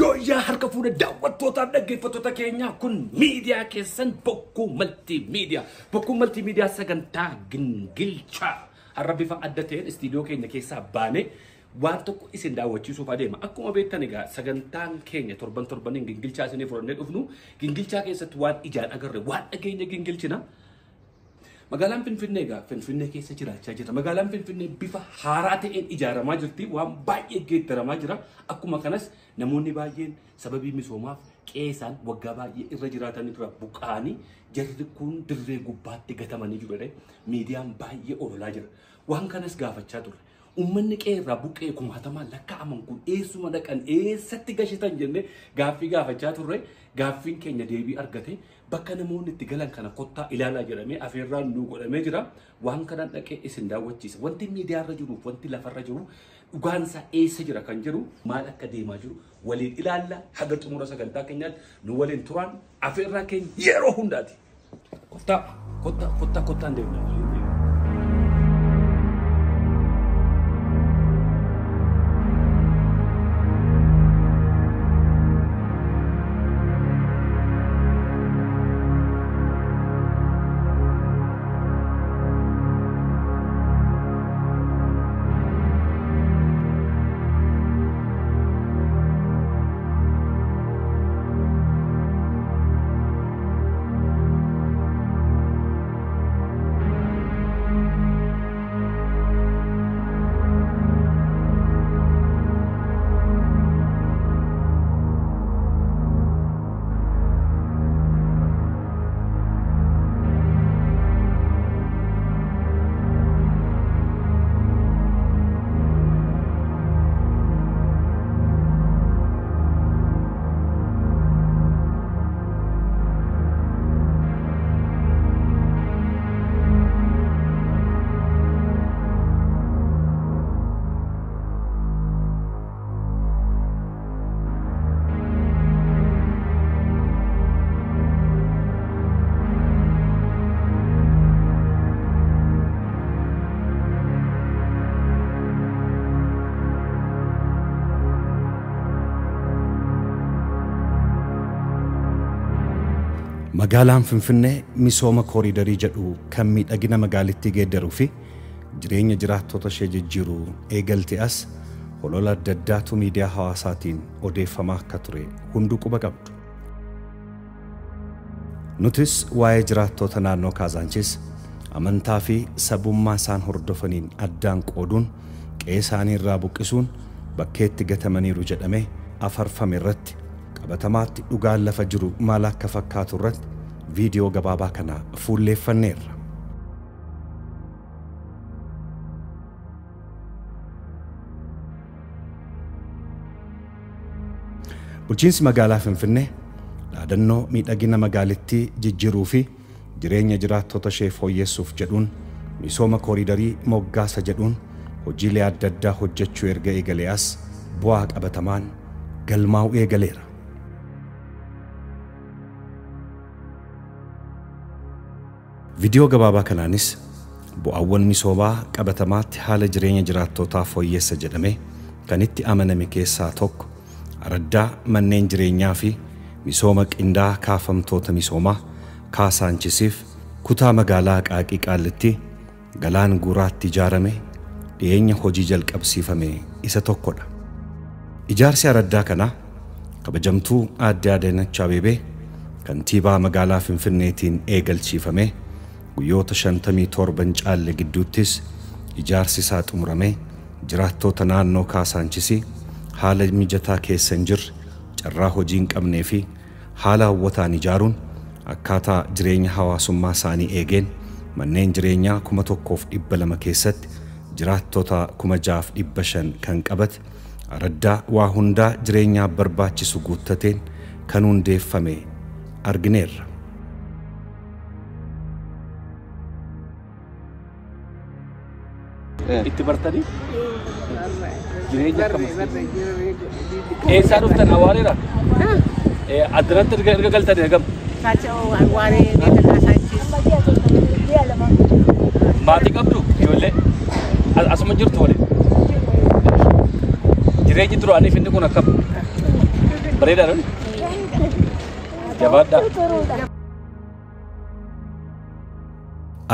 Joyaa harka fuudhee daawwattootaaf dhaggeeffattoota keenyaa kun miidiyaa keessan bokkuu maltiimiidiyaa. Bokkuu maltiimiidiyaa sagantaa gingilchaa har'a bifa adda ta'een istiidiyoo keenya keessaa baanee waan tokko isin daawwachiisuuf adeema. Akkuma beektan egaa sagantaan keenya torban torbaniin gingilchaa isinii fudhannee dhufnu gingilchaa keessatti waan ijaan agarre waan dhageenya gingilchina. Magaalaan Finfinnee egaa Finfinnee keessa jiraachaa jira. Magaalaan Finfinnee bifa haaraa ta'een ijaaramaa jirti. Waan baay'ee geeddaramaa jira. Akkuma kanas namoonni baay'een sababii misoomaaf qeesaan waggaa baay'ee irra jiraatan irra buqaanii jarri kun dirree gubbaatti gatamanii jiru. Miidiyaan baay'ee oolaa jira. Waan kanas gaafachaa ture. Uummanni qeerraa buqqee kumaatamaa lakka aman kun eessuma dhaqan eessatti gashitan jennee gaaffii gaafachaa turre gaaffiin keenya deebii argate bakka namoonni itti galan kana kottaa ilaalaa jedhamee afeerraan nu godhamee jira. Waan kanan dhaqee isin daawwachiisa. Wanti miidiyaarra jiruuf wanti lafarra jiru dhugaan isaa eessa jira kan jiru maal akka deemaa jiru waliin ilaalla haga xumura sagantaa keenyaatti nu waliin turaan afeerraa keenya yeroo hundaati. Kottaa kottaa kottaa kottaa hin waliin. Magaalaan Finfinnee misooma kooriidarii jedhu kan miidhagina magaalittii geeddaruu fi jireenya jiraattota ishee jijjiiru eegalte as holola adda addaatu miidiyaa hawaasaatiin odeeffamaa akka ture hunduu quba qabdu. Nutis waa'ee jiraattota naannoo Kaazaanchis amantaa fi sabummaa isaan hordofaniin addaan qooduun qe'ee isaanii irraa buqqisuun bakkeetti gatamaniiru jedhamee afarfame irratti gabatamaatti dhugaan lafa jiru maal akka fakkaatu irratti viidiyoo gabaabaa kana fuulleeffanneerra. Bulchiinsi magaalaa Finfinnee dhaadannoo miidhagina magaalittii jijjiiruu fi jireenya jiraattota ishee fooyyessuuf jedhuun misooma kooriidarii moggaasa jedhuun hojiilee adda addaa hojjechuu erga eegalee as bu'aa qabatamaan galmaa'u eegaleera. ቪዲዮ ገባባ ከናኒስ ቡአወን ሚሶባ ቀበተማት ሃለ ጅሬኛ ጅራቶታ ፎየሰ ጀደሜ ከኒቲ አመነሚ ኬሳ ቶክ ረዳ መኔን ጅሬኛ ፊ ሚሶመ ቅንዳ ካፈምቶ ሚሶማ ካሳንችሲፍ ኩታ መጋላ ቃቂ ቃልቲ ገላን ጉራት ይጃረሜ ዲየኛ ሆጂ ጀልቀብሲፈሜ ኢሰ ቶኮዳ ኢጃርሲ አረዳ ከና ከበጀምቱ አዲያደነቻ ቤቤ ከንቲባ መጋላ ፍንፍኔቲን ኤገልቺፈሜ ፈሜ guyyoota 57 caalle gidduuttis ijaarsi isaa xumuramee jiraattota naannoo kaasaanchisii haala mijataa keessa jirre carraa hojii hin qabnee fi haala hawwataan ijaaruun akkaataa jireenya hawaasummaa isaanii eegeen manneen jireenyaa kuma tokkoof dhibba lama keessatti jiraattota kuma jaaf dhibba shan kan qabate araddaa waa hundaa jireenyaaf barbaachisu guuttateen kan hundeeffame argineerra. Eh. itu bertari, jereji kampus, eh saruta nawari lah, eh adrenter kegal teri agam, kacau oh, nawari ini adalah asmati al asmatjur tuale, jereji teru ani fendi kunakap, hmm. beredarun, kan? ya hmm.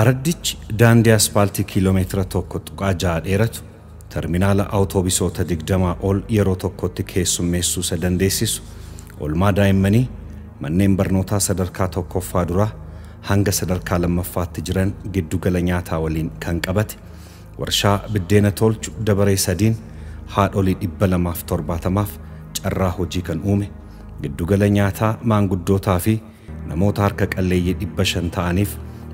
አረዲች ዳንዲ አስፓልቲ ኪሎ ሜትረ ቶኮ ጥቋ ጃ ተርሚናል አውቶቢሶተ ድግደማ ኦል የሮ ቶኮት ኬሱ ሜሱ ሰደንዴሲሱ ኦልማ ዳይመኒ መኔም በርኖታ ሰደርካ ቶኮፋ ዱራ ሃንገ ሰደርካ ለመፋት ጅረን ግዱ ገለኛ ታወሊን ከንቀበት ወርሻ ብዴነ ቶልቹ ደበሬ ሰዲን ሃዶሊ ዲበለማፍ ቶርባ ተማፍ ጨራ ሆጂ ከን ግዱ ገለኛታ ማንጉዶታፊ ነሞታ አርከ ቀለየ ዲበሸን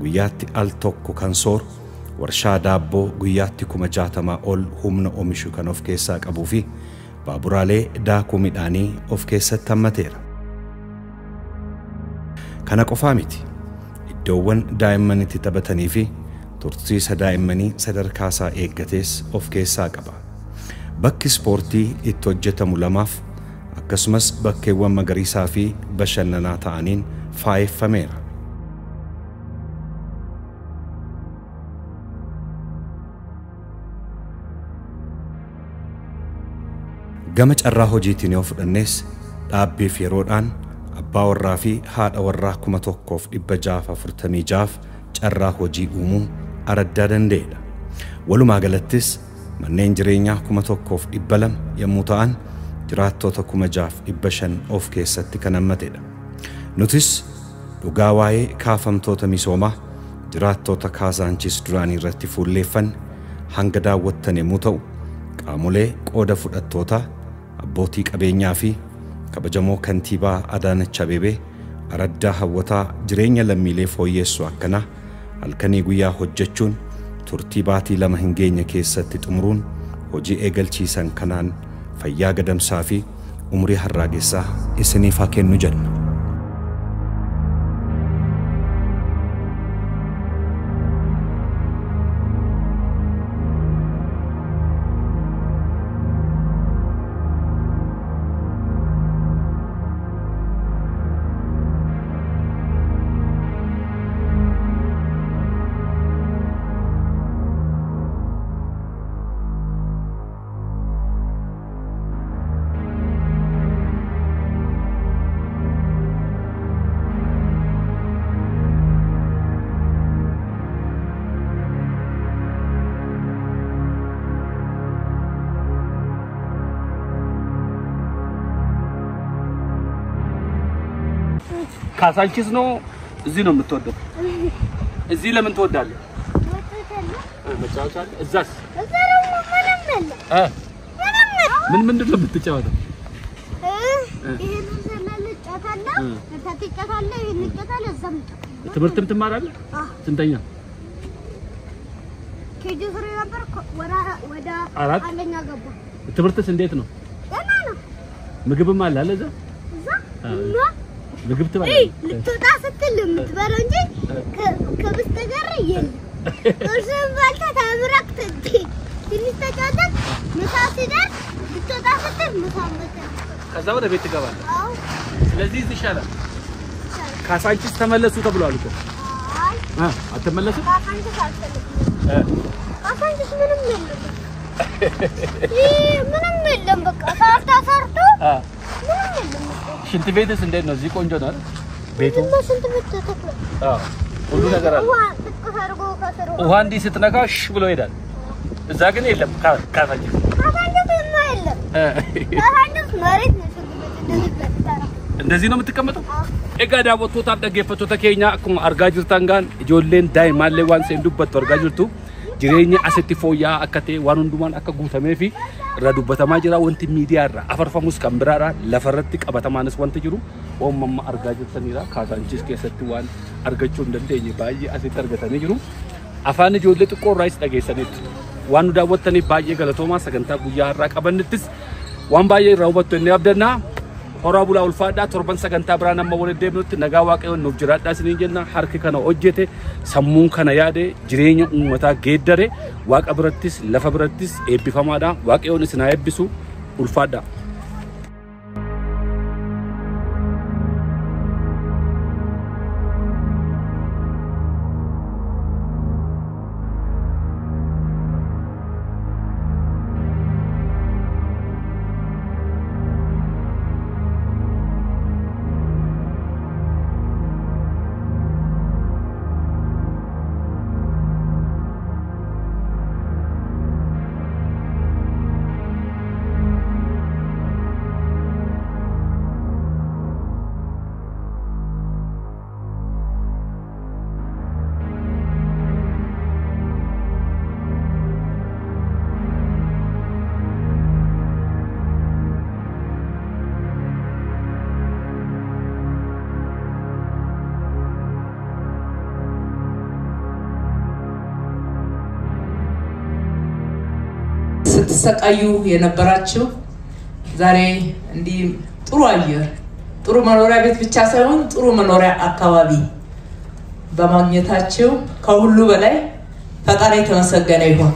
guyyaatti al tokko kan soor warshaa daabboo guyyaatti kuma jaatamaa ol humna oomishu kan of keessaa qabuu fi baaburaalee daakuu midhaanii of keessatti hammateera. Kana qofaa miti iddoowwan daa'immanitti taphatanii fi turtiisa daa'immanii sadarkaa isaa eeggatees of keessaa qaba. Bakki ispoortii itti hojjetamu lamaaf akkasumas bakkeewwan magariisaa fi bashannanaa ta'aniin faayeffameera. Gama carraa hojiitiin yoo fudhannees, dhaabbiif yeroodhaan abbaa warraa fi haadha warraa kuma tokkoof dhibba jaaf afurtamii jaaf carraa hojii uumuu araddaa danda'edha. Walumaa galattis manneen jireenyaa kuma tokkoof dhibba lama yommuu ta'an jiraattoota kuma jaaf dhibba shan of keessatti kan hammatedha. Nutis dhugaa waa'ee kaafamtoota misoomaa jiraattoota kaasaanchis duraanii irratti fuulleeffan hanga daawwattan yommuu ta'u qaamolee qooda fudhattoota abbootii qabeenyaa fi kabajamoo kantiibaa adaanachaa beebee araddaa hawwataa jireenya lammiilee fooyyeessu akkanaa halkanii guyyaa hojjechuun turtii baatii lama hin keessatti xumuruun hojii eegalchiisan kanaan fayyaa gadamsaa fi umrii harraagessaa isiniif haa kennu jenna. ካሳንቺስ ነው። እዚህ ነው የምትወደው? እዚህ ለምን ትወዳለህ? መጫወቻ እዛስ ምን ምንድን ነው የምትጫወተው? ትምህርትም ትማራለህ? ስንተኛ? ኬጂ ትምህርትስ እንዴት ነው? ምግብም አለ አለ እዛ ምግብ ልትወጣ ስትል እንጂ ከበስተቀር የለም። ትንሽ ምሳ ሲደርስ ልትወጣ ስትል ምሳ ከዛ ወደ ቤት ትገባለህ። ስለዚህ እዚህ ይሻላል። ካሳንቺስ ተመለሱ ተብሏል እኮ። ካሳንቺስ ምንም የለም፣ ምንም የለም። በቃ ሰርታ ሰርቶ ሽንት ቤትስ እንዴት ነው? እዚህ ቆንጆ ነው ቤቱ። ሁሉ ነገር አለ። ውሃ እንዲህ ስትነካ ሽ ብሎ ይሄዳል። እዛ ግን የለም። ካፈጅ እንደዚህ ነው የምትቀመጠው። ኤጋዳ ቦቶታ ደገፈቶ ተኬኛ አርጋ ጅርታን ጋን ijoolleen daa'immallee waan seen dubbattu argaa jireenya asitti fooyya'aa akka ta'e waan hundumaan akka guutamee fi irra dubbatamaa jira. Wanti miidiyaa irraa afarfamus kan biraadha. Lafarratti qabatamaanis wanti jiru uumama argaa jirtanidha. Kaasaanchiis keessatti waan argachuu hin dandeenye baay'ee asitti argatanii jiru. Afaan ijoollee xiqqoo irraas dhageessanitti waan nu daawwattaniif baay'ee galatoomaa sagantaa guyyaa irraa qabannittis waan baay'ee irraa hubattu inni abdannaa. horaa bulaa ulfaadhaa torban sagantaa biraa nama wal deemnutti nagaa waaqayyoon nuuf jiraadhaa isiniin jenna harki kana hojjete sammuun kana yaade jireenya uummataa geeddare waaqa birattis lafa birattis eebbifamaadha waaqayyoon isin haa eebbisu ulfaadhaa. ስትሰቃዩ የነበራችሁ ዛሬ እንዲህ ጥሩ አየር፣ ጥሩ መኖሪያ ቤት ብቻ ሳይሆን ጥሩ መኖሪያ አካባቢ በማግኘታችሁ ከሁሉ በላይ ፈጣሪ የተመሰገነ ይሆን።